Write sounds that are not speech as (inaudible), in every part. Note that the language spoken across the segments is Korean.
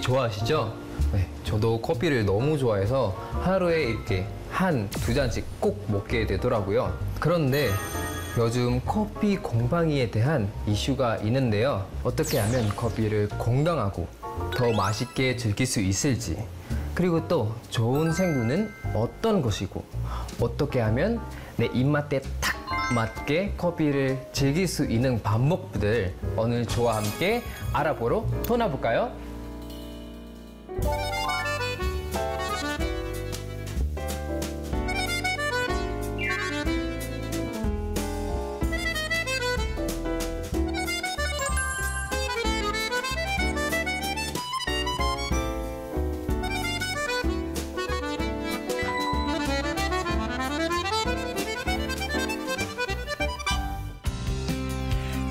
좋아하시죠? 네, 저도 커피를 너무 좋아해서 하루에 이렇게 한 두 잔씩 꼭 먹게 되더라고요. 그런데 요즘 커피 공방이에 대한 이슈가 있는데요. 어떻게 하면 커피를 건강하고 더 맛있게 즐길 수 있을지 그리고 또 좋은 생두는 어떤 것이고 어떻게 하면 내 입맛에 딱 맞게 커피를 즐길 수 있는 방법들 오늘 저와 함께 알아보러 떠나볼까요?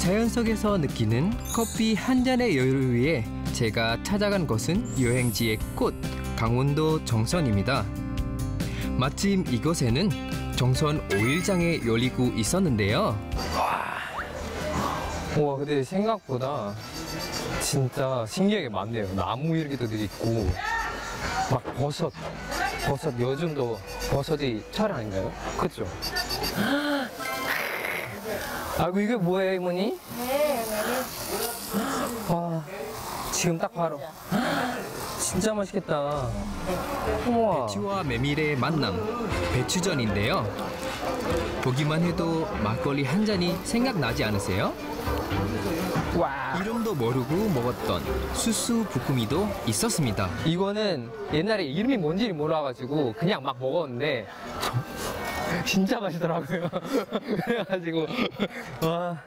자연 속에서 느끼는 커피 한 잔의 여유를 위해 제가 찾아간 곳은 여행지의 꽃 강원도 정선입니다. 마침 이곳에는 정선 오일장이 열리고 있었는데요. 와, 근데 생각보다 진짜 신기하게 많네요. 나무 일기도 있고 막 버섯, 버섯 요즘도 버섯이 철 아닌가요? 그렇죠? 아이고 이게 뭐예요 이모니? 와 지금 딱 바로. 진짜 맛있겠다. 우와. 배추와 메밀의 만남 배추전인데요. 보기만 해도 막걸리 한 잔이 생각나지 않으세요? 와. 이름도 모르고 먹었던 수수 부꾸미도 있었습니다. 이거는 옛날에 이름이 뭔지 몰라가지고 그냥 막 먹었는데 진짜 맛있더라고요. (laughs) 그래가지고 와.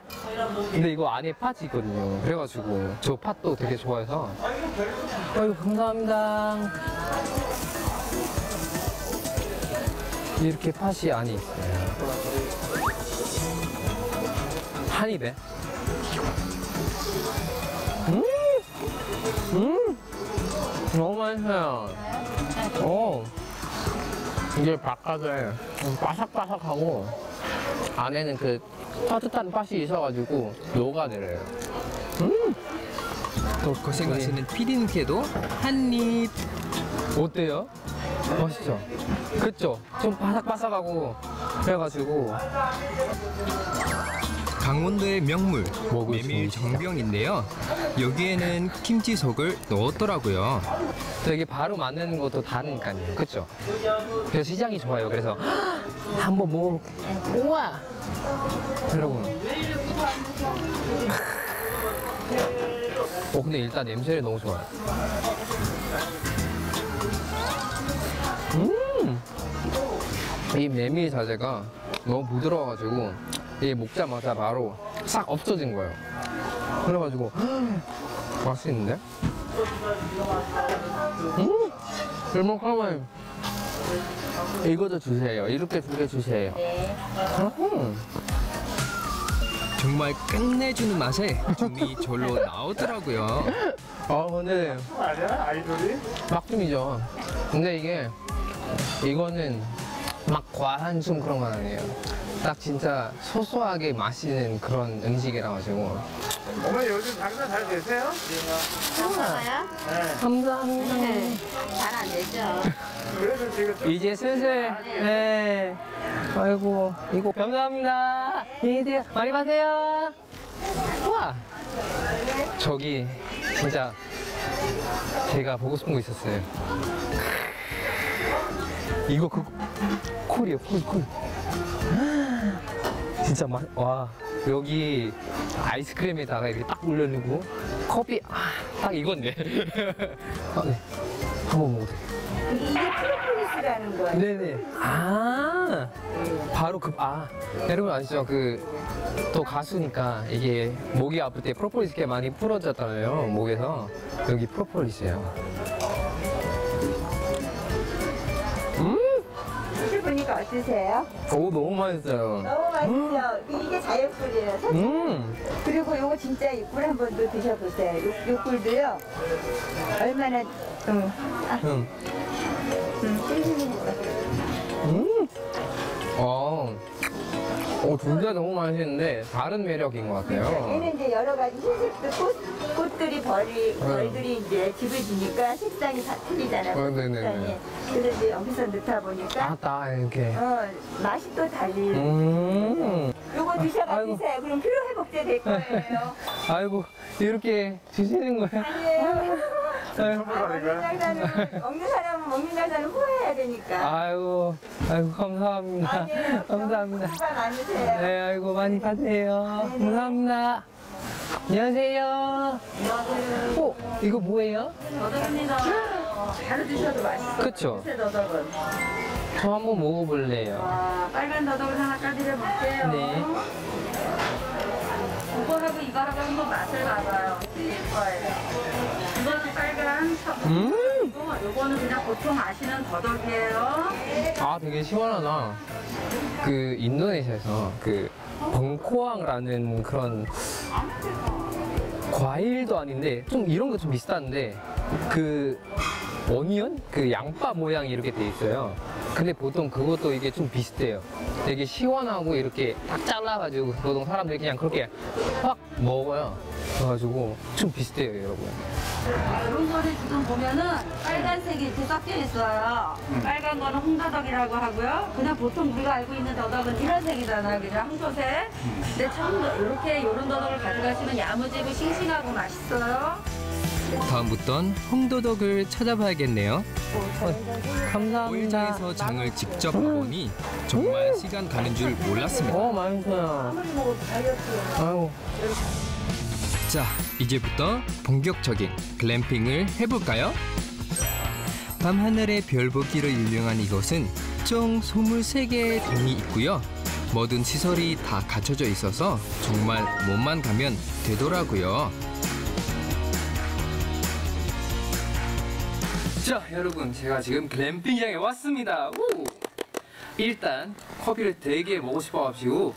근데 이거 안에 팥이 있거든요. 그래가지고 저 팥도 되게 좋아해서. 아유 감사합니다. 이렇게 팥이 안에 있어요. 한 입에. 음, 음, 너무 맛있어요. 오. 이게 바깥에 바삭바삭하고 안에는 그 따뜻한 팥이 있어가지고 녹아내려요. 음! 또 고생하시는 피디님께도 한 입. 어때요? 맛있죠? 그쵸? 좀 바삭바삭하고 그래가지고 강원도의 명물 메밀 정병인데요. 여기에는 김치 속을 넣었더라고요. 되게 바로 만드는 것도 다르니까요. 그쵸? 그래서 시장이 좋아요. 그래서 한번 먹어볼게요. 우와! 여러분. (laughs) 어, 근데 일단 냄새를 너무 좋아요. 음! 이 메밀 자체가 너무 부드러워가지고 이게 먹자마자 바로 싹 없어진 거예요. 그래가지고 맛있는데? 음! 불먹하면 이것도 주세요. 이렇게 두 개 주세요. 음. 정말 끝내주는 맛에 줌이 (laughs) 절로 나오더라고요. 아 근데 아니야? 아이돌이? 막춤이죠. 근데 이게 이거는 막 과한 춤 그런 건 아니에요. 딱 진짜 소소하게 마시는 그런 음식이라 가지고 어머니 요즘 장사 잘 되세요? 괜찮아요? 감사합니다. 네. 잘 안 되죠. 그래서 지금 좀 이제 슬슬 네. 아이고 이거 감사합니다. 안녕히 계세요. 많이 가세요. 와 저기 진짜 제가 보고 싶은 거 있었어요. 이거 그 콜이요 콜 콜. 진짜 맛, 와, 여기 아이스크림에다가 이렇게 딱 올려주고, 커피, 아, 딱 이건데. (laughs) 아, 네. 한번 먹어보세요. 이게 프로폴리스라는 거예요. 네네. 아, 바로 그, 아, 여러분 아시죠? 그, 또 가수니까 이게 목이 아플 때 프로폴리스 게 많이 풀어졌잖아요. 목에서. 여기 프로폴리스예요. 어떠세요? 오, 너무 맛있어요. 너무 맛있죠? 이게 자연꿀이라서. 음, 그리고 요거 진짜 이 꿀 한번 더 드셔보세요. 요, 요 꿀도요. 얼마나, 음, 아, 음. 음, 꿀 음. 어. 어, 둘다 너무 맛있는데 다른 매력인 것 같아요. 얘는 이제 여러 가지 흰색도 꽃, 꽃들이 벌이, 벌들이 이제 집을 지니까 색상이 다 틀리잖아요. 어, 네네네. 색상이. 그래서 이제 여기서 넣다 보니까 아따 이렇게. 어, 맛이 또 달리. 음. 요거 드셔봐 아이고. 드세요. 그럼 피로 회복제 될 거예요. (laughs) 아이고 이렇게 드시는 거예요? 아니에요. 아이고, 먹는 장사는 먹는 사 람은 먹는 장사는 후회해야 되니까. 아이고, 아이고 감사합니다. 아니에요. (laughs) 감사합니다. 많으세요. 네, 아이고 많이 파세요. 감사합니다. 안녕하세요. 어, 이거 뭐예요? 더덕입니다. 바로 드셔도 맛있어요. 그쵸? 새 더덕은. 저 한번 먹어볼래요. 와, 빨간 더덕을 하나 까드려 볼게요. 네. 이거하고 이거하고 한번 맛을 봐봐요. 틀릴 거예요. 이것도 빨간 음, 섞고 요거는 그냥 보통 아시는 더덕이에요. 아 되게 시원하다. 그 인도네시아에서 그 벙코왕라는 그런 과일도 아닌데 좀 이런 거 좀 비슷한데 그 어니언 그 양파 모양이 이렇게 돼 있어요. 근데 보통 그것도 이게 좀 비슷해요. 되게 시원하고 이렇게 딱 잘라가지고 보통 사람들이 그냥 그렇게 확 먹어요. 그래가지고 좀 비슷해요, 여러분. 이런 거를 지금 보면은 빨간색이 이렇게 섞여 있어요. 빨간 거는 홍더덕이라고 하고요. 그냥 보통 우리가 알고 있는 더덕은 이런 색이잖아요. 그냥 황소색. 근데 처음 이렇게 이런 더덕을 가져가시면 야무지고 싱싱하고 맛있어요. 다음부턴 홍도덕을 찾아봐야겠네요. 감사합니다. 오일장에서 장을 직접 보니 정말 시간 가는 줄 몰랐습니다. 어, 맛있어요. 아유. 자, 이제부터 본격적인 글램핑을 해볼까요? 밤하늘의 별 보기로 유명한 이곳은 총 23개의 동이 있고요. 모든 시설이 다 갖춰져 있어서 정말 몸만 가면 되더라고요. 자, 여러분, 제가 지금 글램핑장에 왔습니다. 우! 일단 커피를 되게 먹고 싶어가지고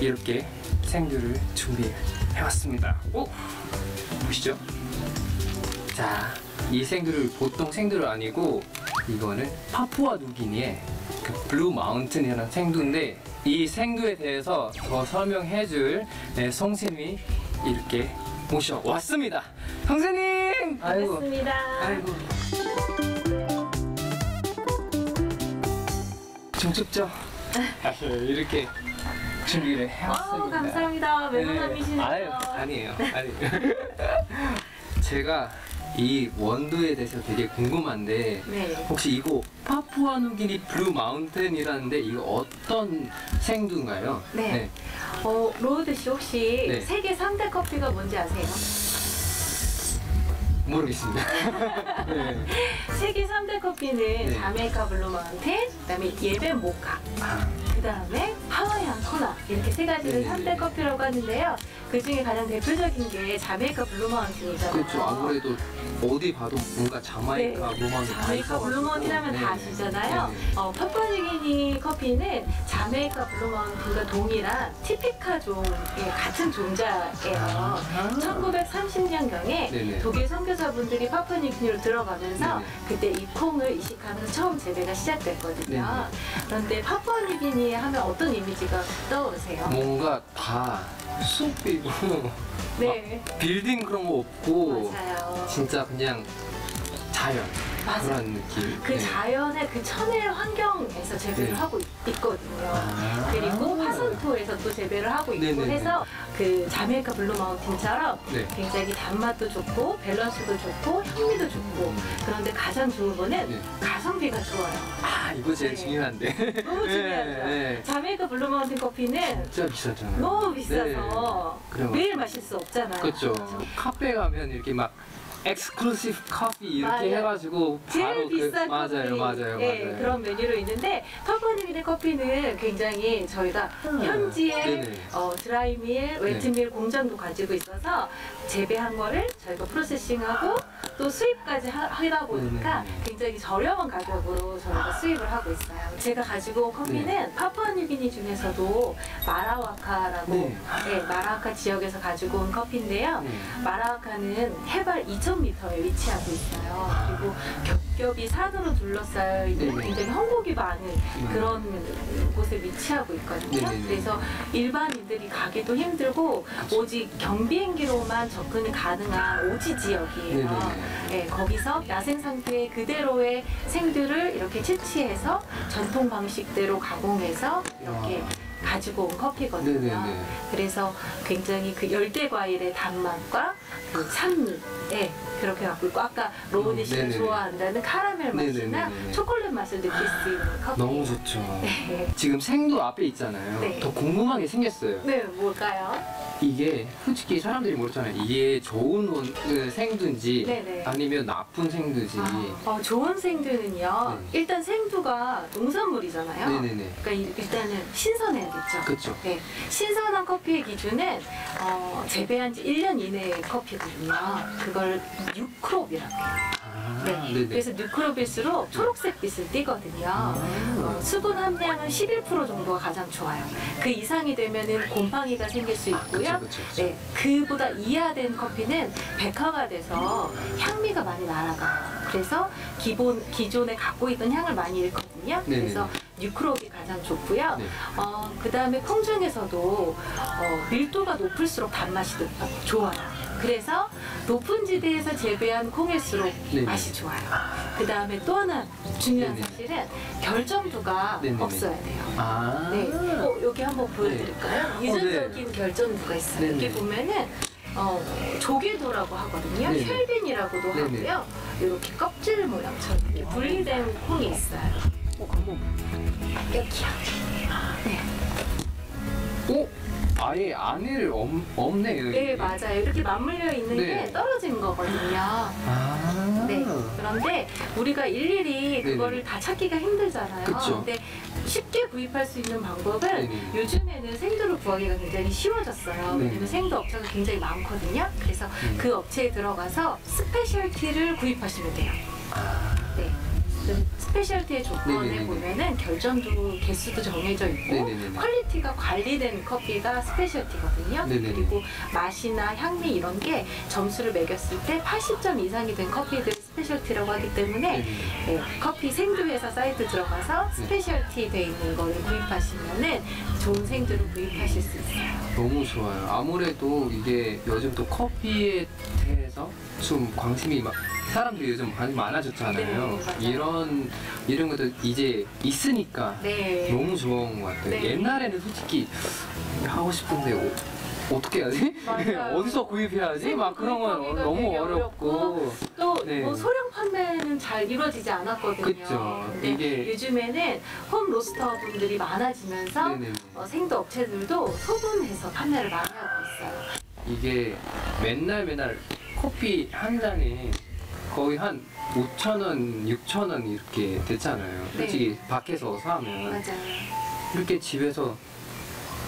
이렇게 생두를 준비해왔습니다. 오! 보시죠. 자, 이 생두를 보통 생두를 아니고 이거는 파푸아 뉴기니의 그 블루 마운틴이라는 생두인데 이 생두에 대해서 더 설명해줄 네, 성쌤이 이렇게 모셔왔습니다. 아이고. 반갑습니다. 아이고. 좀 춥죠? 아, 이렇게 준비를 해왔습니다. 어, 감사합니다. 매너남이시네요. 아유, 아니에요. 아니에요. (laughs) 제가 이 원두에 대해서 되게 궁금한데 네. 혹시 이거 파푸아뉴기니 블루 마운틴이라는데 이거 어떤 생두인가요? 네. 어, 로우드 씨 혹시 네. 세계 3대 커피가 뭔지 아세요? 모르겠습니다. (laughs) 네. 세계 3대 커피는 네. 자메이카 블루 마운틴, 그다음에 예멘 모카, 아, 그 다음에 하와이안 코나 이렇게 세 가지를 네네. 3대 커피라고 하는데요. 그 중에 가장 대표적인 게 자메이카 블루 마운틴이잖아요. 그렇죠. 아무래도 어디 봐도 뭔가 네. 다 자메이카 있어가지고. 블루 마운틴 하면 다 네네. 아시잖아요. 네네. 어, 파푸아뉴기니 커피는 자메이카 블루 마운틴과 동일한 Typica 종의 같은 종자예요. 1930년경에 아. 네네. 독일 선교사분들이 파푸아뉴기니로 들어가면서. 그때 이 콩을 이식하면서 처음 재배가 시작됐거든요. 그런데 파푸아뉴기니 하면 어떤 이미지가 떠오르세요? 뭔가 다 숲이고 네, (laughs) 빌딩 그런 거 없고 맞아요. 진짜 그냥 자연 맞아요. 그런 느낌. 그 네. 자연의 그 천혜 환경에서 재배를 네. 하고 있- 있거든요. 아. 그리고 화산토에서 또 재배를 하고 있고 네네네. 해서 그 자메이카 블루 마운틴처럼 네. 굉장히 단맛도 좋고 밸런스도 좋고 향미도 좋고 그런데 가장 좋은 거는 네. 가성비가 좋아요. 아 이거 제일 네. 중요한데. 너무 중요하죠. 네, 네. 자메이카 블루 마운틴 커피는 진짜 비싸잖아요. 너무 비싸서. 매일 마실 수 없잖아요. 그렇죠. 카페 가면 이렇게 막 exclusive 커피 이렇게 맞아요. 해가지고 제일 바로 비싼 그, 맞아요, 커피 맞아요, 예, 맞아요. 그런 메뉴로 있는데 파푸아뉴기니 커피는 굉장히 저희가 현지에 음. 네네. 어, dry mill, wet mill 공장도 가지고 있어서 재배한 거를 저희가 프로세싱하고 또 수입까지 하, 다 보니까 네네. 굉장히 저렴한 가격으로 저희가 수입을 하고 있어요. 제가 가지고 온 커피는 파푸아뉴기니 중에서도 마라와카라고 네. 네, 마라와카 지역에서 가지고 온 커피인데요. 네. 마라와카는 해발 2,000m에 위치하고 있어요. 그리고 겹겹이 산으로 둘러싸여 있는 네네. 굉장히 험곡이 많은 그런 곳에 위치하고 있거든요. 그래서 일반인들이 가기도 힘들고 오직 경비행기로만 접근이 가능한 오지 지역이에요. 네, 거기서 야생 상태의 그대로 의 생두를 이렇게 채취해서 전통 방식대로 가공해서 이렇게 가지고 온 커피거든요. 네네네. 그래서 굉장히 그 열대 과일의 단맛과 그 산미, 예, 그렇게 갖고 있고 아까 로우니 씨가 네네네. 좋아한다는 카라멜 맛이나 네네네네. 초콜릿 맛을 느낄 수 있는 커피. 너무 좋죠. (laughs) 네. 지금 생도 앞에 있잖아요. 네. 더 궁금한 게 생겼어요. 네, 뭘까요? 이게 솔직히 사람들이 모르잖아요. 이게 좋은 원- 그 생두인지 네네. 아니면 나쁜 생두인지. 어, 좋은 생두는요. 네. 일단 생두가 농산물이잖아요. 네네네. 그러니까 일- 일단은 신선해야겠죠. 그쵸. 네, 신선한 커피의 기준은 어, 재배한 지 1년 이내의 커피거든요. 그걸 뉴크롭이라고 해요. 아, 네, 네네. 그래서 뉴크롭일수록 초록색 빛을 띠거든요. 어, 수분 함량은 11% 정도가 가장 좋아요. 그 이상이 되면은 곰팡이가 생길 수 있고요. 그쵸, 그쵸, 그쵸. 네, 그보다 이하된 커피는 백화가 돼서 향미가 많이 날아가요. 그래서 기본 기존에 갖고 있던 향을 많이 잃거든요. 네네네. 그래서 뉴크롭이 가장 좋고요. 네. 어, 그 다음에 콩 중에서도 어, 밀도가 높을수록 단맛이 높- 좋아요. 그래서 높은 지대에서 재배한 콩일수록 네네. 맛이 좋아요. 그 다음에 또 하나 중요한 네네. 사실은 결정도가 네네네. 없어야 돼요. 아. 네. 어, 여기 한번 보여드릴까요? 네. 유전적인 결정도가 있어요. 네네. 여기 보면은 어, 조개도라고 하거든요. 네네. 혈빈이라고도 네네. 하고요. 이렇게 껍질 모양처럼 이렇게 분리된 콩이 있어요. 어. 여기요. 네. 오! 아예 없, 없네. 여기. 네, 맞아요. 이렇게 맞물려 있는 네. 게 떨어진 거거든요. 아. 네. 그런데 우리가 일일이 네네. 그거를 다 찾기가 힘들잖아요. 그쵸. 근데 쉽게 구입할 수 있는 방법은 네네. 요즘에는 생두를 구하기가 굉장히 쉬워졌어요. 네. 왜냐면 생두 업체가 굉장히 많거든요. 그래서 음. 그 업체에 들어가서 스페셜티를 구입하시면 돼요. 아. 네. 그 specialty의 조건에 네네네네. 보면은 결점두 개수도 정해져 있고 네네네네. quality가 관리된 커피가 specialty거든요. 네네네. 그리고 맛이나 향미 이런 게 점수를 매겼을 때 80점 이상이 된 커피들을 specialty라고 하기 때문에. 네, 커피 생두회사 사이트 들어가서 네. specialty 돼 있는 거를 구입하시면은 좋은 생두를 구입하실 수 있어요. 너무 좋아요. 아무래도 이게 요즘 또 커피에 대해서 좀 관심이 막 사람들이 요즘 많이 많아졌잖아요. 네. 이런 이런 것도 이제 있으니까 네. 너무 좋은 것 같아요. 네. 옛날에는 솔직히 하고 싶은데 어, 어떻게 해야지? (laughs) 어디서 구입해야지? 막 그런 건 너무 어렵고. 어렵고 또 네. 뭐 소량 판매는 잘 이루어지지 않았거든요. 그쵸. 근데 이게- 요즘에는 홈 로스터 분들이 많아지면서 네네. 어, 생두 업체들도 소분해서 판매를 많이 하고 있어요. 이게 맨날 맨날 커피 한 잔에 거의 한 5천 원, 6천 원 이렇게 됐잖아요. 솔직히 밖에서 사면 맞아요. 이렇게 집에서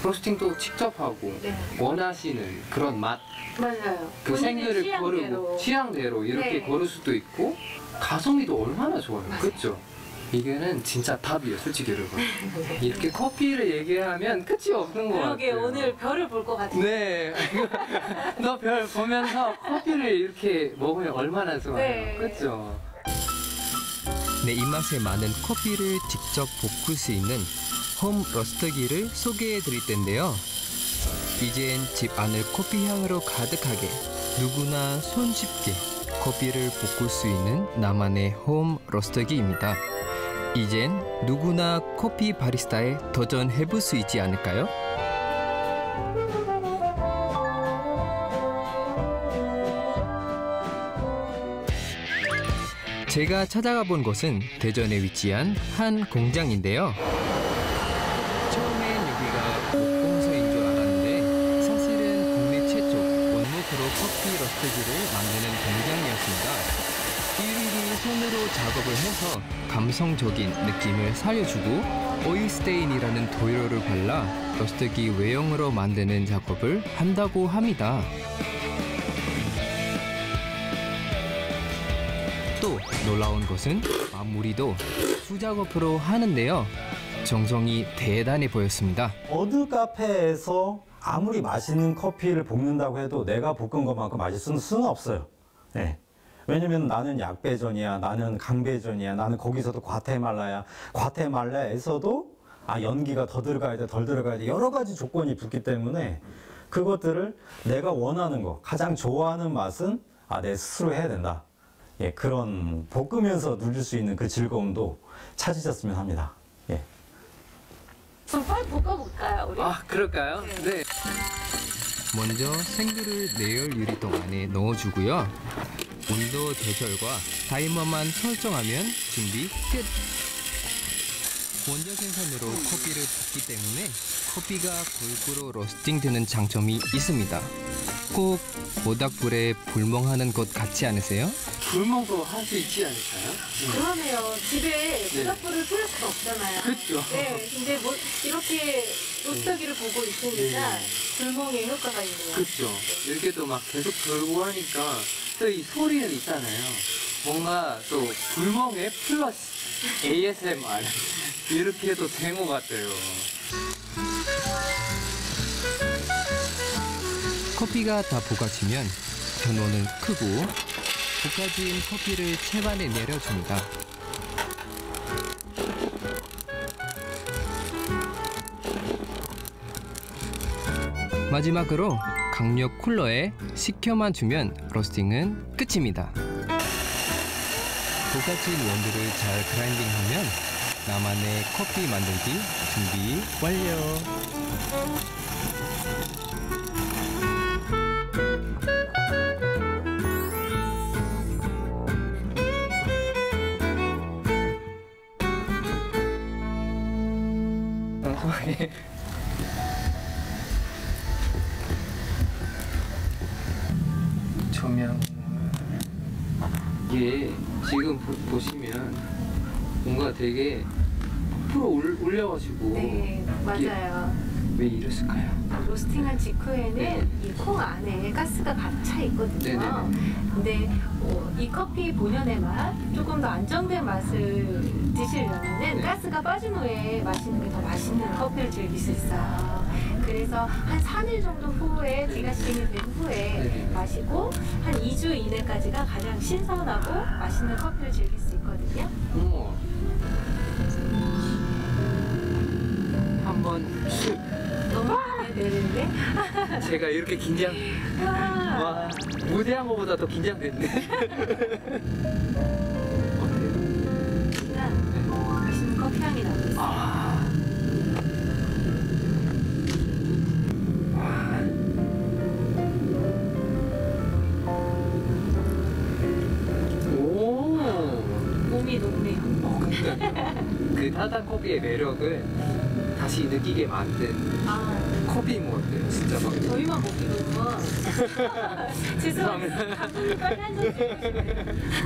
로스팅도 직접 하고 네. 원하시는 그런 맛, 맞아요. 그 생들을 취향대로. 고르고 취향대로 이렇게 네. 고를 수도 있고 가성비도 얼마나 좋아요. 맞아요. 그렇죠? 이게는 진짜 답이에요, 솔직히 여러분. (laughs) 이렇게 커피를 얘기하면 끝이 없는 것 그러게 같아요. 오늘 별을 볼 것 같아요. 네. (laughs) 너 별 보면서 커피를 이렇게 먹으면 얼마나 좋아요. 네. 그렇죠? 네, 내 입맛에 맞는 커피를 직접 볶을 수 있는 홈 러스터기를 소개해 드릴 텐데요. 이젠 집 안을 커피 향으로 가득하게 누구나 손쉽게 커피를 볶을 수 있는 나만의 홈 러스터기입니다. 이젠 누구나 커피 바리스타에 도전해 볼 수 있지 않을까요? 제가 찾아가 본 곳은 대전에 위치한 한 공장인데요. 처음엔 여기가 목공소인 줄 알았는데 사실은 국내 최초 원목으로 커피 러스트기를 만드는 공장이었습니다. 일일이 손으로 작업을 해서 감성적인 느낌을 살려주고 오일스테인이라는 도료를 발라 러스트기 외형으로 만드는 작업을 한다고 합니다. 또 놀라운 것은 마무리도 수작업으로 하는데요. 정성이 대단해 보였습니다. 어느 카페에서 아무리 맛있는 커피를 볶는다고 해도 내가 볶은 것만큼 맛있을 수는 없어요. 네. 왜냐면 나는 약배전이야, 나는 강배전이야, 나는 거기서도 과테말라야. 과테말라에서도 아 연기가 더 들어가야 돼, 덜 들어가야 돼. 여러 가지 조건이 붙기 때문에 그것들을 내가 원하는 거, 가장 좋아하는 맛은 아 내 스스로 해야 된다. 예, 그런 볶으면서 누릴 수 있는 그 즐거움도 찾으셨으면 합니다. 예. 그럼 빨리 볶아볼까요, 우리? 아, 그럴까요? 네. 먼저 생두를 내열 유리통 안에 넣어주고요. 온도 조절과 타이머만 설정하면 준비 끝. 원자 생산으로 커피를 붓기 때문에 커피가 골고루 로스팅되는 장점이 있습니다. 꼭 모닥불에 불멍하는 것 같지 않으세요? 불멍도 할 수 있지 않을까요? 그러네요. 집에 모닥불을 피울 수가 없잖아요. 그렇죠. 네, 근데 뭐 이렇게 로스터기를 보고 있으니까 불멍의 효과가 있네요. 그렇죠. 이렇게 또막 계속 돌고 하니까 또 이 소리는 있잖아요. 뭔가 또 불멍에 플러스 ASMR 이렇게 해도 된 것 같아요. 커피가 다 볶아지면 전원을 끄고 볶아진 커피를 채반에 내려줍니다. 마지막으로 강력 쿨러에 식혀만 주면 로스팅은 끝입니다. 볶아진 원두를 잘 그라인딩하면 나만의 커피 만들기 준비 완료. 되게 풀어 올, 올려가지고 네, 맞아요. 왜 이랬을까요? 로스팅한 직후에는 네. 이콩 안에 가스가 가득 차 있거든요. 네네네. 근데 어, 이 커피 본연의 맛, 조금 더 안정된 맛을 드시려면 네. 가스가 빠진 후에 마시는 게 더 맛있는 커피를 즐길 수 있어요. 그래서 한 3일 정도 후에 디가싱이 된 후에 네. 마시고 한 2주 이내까지가 가장 신선하고 맛있는 커피를 즐길 수 있거든요. 어 한번 슉 너무 기대되는데? (laughs) 제가 이렇게 긴장 와. 와 무대한 것보다 더 긴장됐네 어때요? 일단 맛있는 커피 향이 나고 있어요. 아. 오. 몸이 녹네요. 어. 그 따뜻한 커피의 매력을 다시 느끼게 만든 아, 커피 모드 진짜 막 저희만 먹기로는 (laughs) 죄송합니다.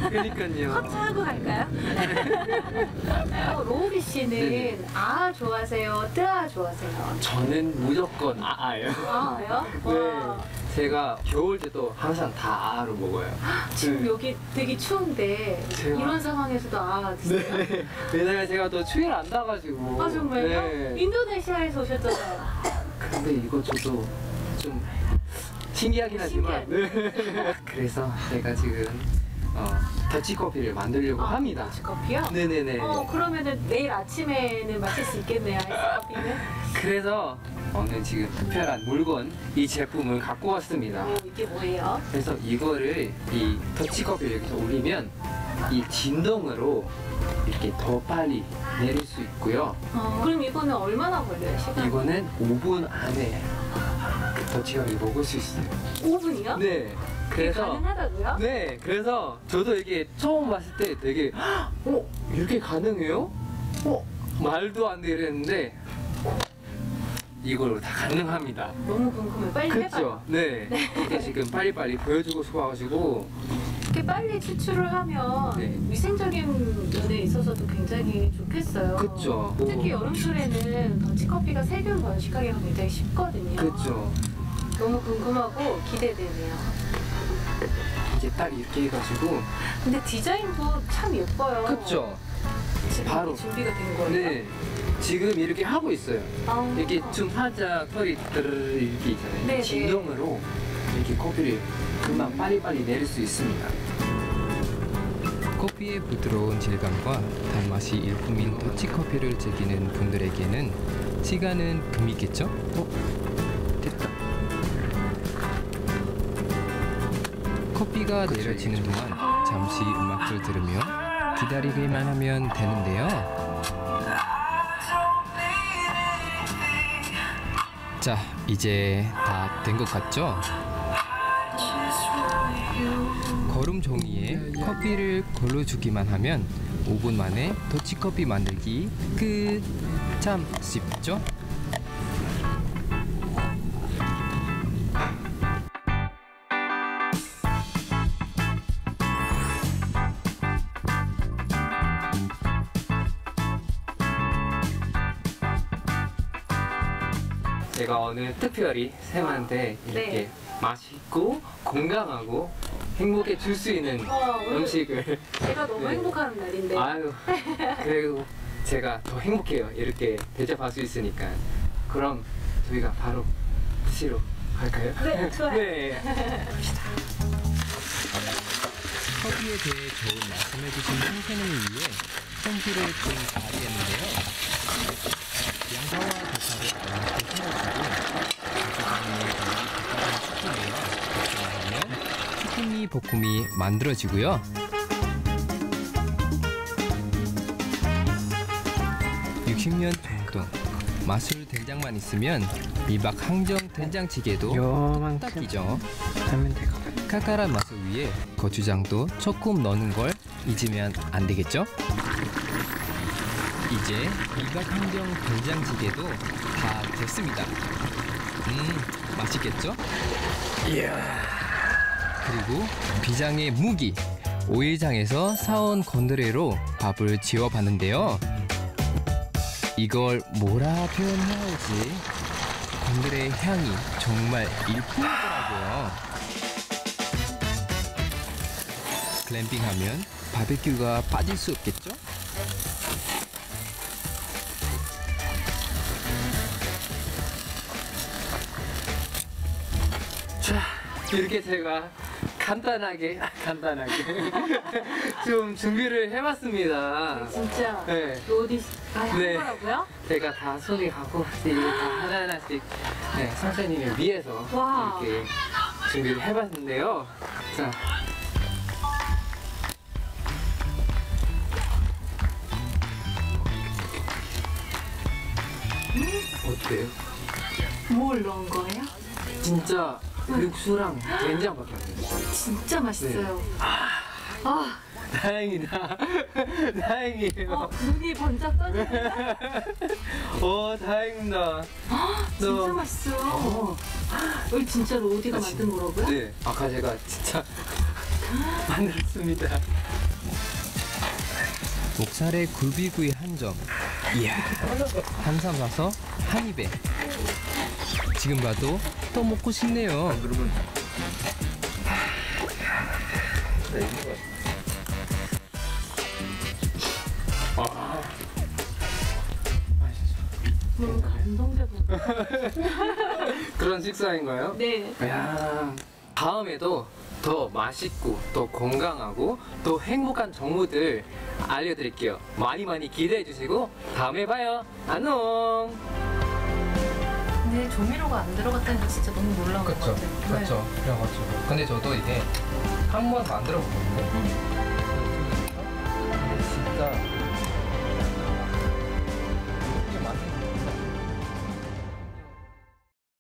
그러니까요. 커트하고 갈까요? (laughs) 어, 로우비 씨는 네네. 아아 좋아하세요? 뜨아 좋아하세요? 저는 무조건 아아예요. 아아요? 네. 와, 제가 겨울 때도 항상 다 아로 먹어요. 지금 네. 여기 되게 추운데 제가- 이런 상황에서도 아 드세요? 네. 왜냐면 제가 또 추위를 안 타가지고. 아 정말요? 네. 인도네시아에서 오셨잖아요. 근데 이거 저도 좀 신기하긴 하지만. 네. (laughs) 그래서 제가 지금 어, 더치커피를 만들려고 아, 합니다. 커피요? 네네네. 어 그러면은 내일 아침에는 마실 수 있겠네요 아이스 커피는. (laughs) 그래서 오늘 지금 특별한 물건, 이 제품을 갖고 왔습니다. 오 이게 뭐예요? 그래서 이거를 이 더치커피를 여기서 올리면 이 진동으로 이렇게 더 빨리 내릴 수 있고요. 어, 그럼 이거는 얼마나 걸려요 시간? 이거는 5분 안에 그 더치커피 먹을 수 있어요. 5분이요? 네. 그래서 가능하다고요? 네, 그래서 저도 이게 처음 봤을 때 되게 어 이렇게 가능해요? 어 말도 안 돼 이랬는데 이걸로 다 가능합니다. 너무 궁금해. 빨리 해봐요. 그렇죠? 네. 이게 지금 빨리빨리 보여주고 싶어가지고 이렇게 빨리 추출을 하면 네. 위생적인 면에 있어서도 굉장히 좋겠어요. 그쵸. 특히 여름철에는 더치커피가 세균 번식하기가 굉장히 쉽거든요. 그렇죠. 너무 궁금하고 기대되네요. 이제 딱 이렇게 해가지고 근데 디자인도 참 예뻐요. 그쵸? 지금 바로. 준비가 된 거예요. 네 지금 이렇게 하고 있어요 아. 이렇게 좀 살짝 털이 드르르 이렇게 있잖아요 네, 네. 진동으로 이렇게 커피를 금방 빨리빨리 내릴 수 있습니다 커피의 부드러운 질감과 단맛이 일품인 더치커피를 즐기는 분들에게는 시간은 금이겠죠? 어? 커피가 내려지는 동안 잠시 음악을 들으며 기다리기만 하면 되는데요. 자, 이제 다 된 것 같죠? 거름 종이에 커피를 걸러주기만 하면 5분 만에 더치커피 만들기 끝! 참 쉽죠? 오늘 특별히 쌤한테 이렇게 네. 맛있고 건강하고 행복해 줄 수 있는 와, 오늘 음식을 제가 너무 네. 행복한 날인데. 아유 그래도 제가 더 행복해요 이렇게 대접할 수 있으니까 그럼 저희가 바로 드시러 갈까요? 네, 좋아요. (laughs) 네. 커피에 대해 좋은 말씀해주신 선생님을 위해 홈피를 좀 발휘했는데요. 양파와 대파를 이렇게 슈크림이에요. 좋아하면 슈크미 볶음이 만들어지고요. (60년) 정도 마술 된장만 있으면 미박 항정 된장찌개도 딱이죠. 칼칼한 맛을 위해 고추장도 조금 넣는 걸 잊으면 안 되겠죠? 이제 항정 된장찌개도 다 됐습니다. 음, 맛있겠죠? 그리고 비장의 무기 오일장에서 사온 건드레로 밥을 지어봤는데요. 이걸 뭐라 표현해야 할지 건드레의 향이 정말 일품이더라고요. 글램핑하면 바베큐가 빠질 수 없겠죠? 이렇게 제가 간단하게 간단하게 (laughs) 좀 준비를 해봤습니다. 진짜 네. 어디 아, 네. 한 거라고요? 제가 다 이게 다 하나하나씩 네, 선생님을 위해서 와. 이렇게 준비를 해봤는데요. 자. 어때요? 뭘 넣은 거예요? 진짜 육수랑 된장밖에 안 돼요. 진짜 맛있어요. 아, 다행이다. (laughs) 다행이에요. 어, 눈이 번쩍 떠지네. 어, 다행이다. 진짜 너- 맛있어요. 어. 여기 진짜로 어디가 아, 만든 거라고요? 네, 아까 제가 진짜 (laughs) 만들었습니다. 목살의 굴비구이 한 점. 이야. 한삼 사서 한 입에. 지금 봐도 또 먹고 싶네요. 너무 감동적이에요. 그런 식사인가요? 네. 야, 다음에도 더 맛있고 또 건강하고 또 행복한 정보들 알려드릴게요. 많이 많이 기대해 주시고 다음에 봐요. 안녕. 근데 조미료가 안 들어갔다는 게 진짜 너무 놀라운 거 같아요. 그렇죠. 네. 그래가지고 근데 저도 이게 한 번 만들어 보거든요. 음. 진짜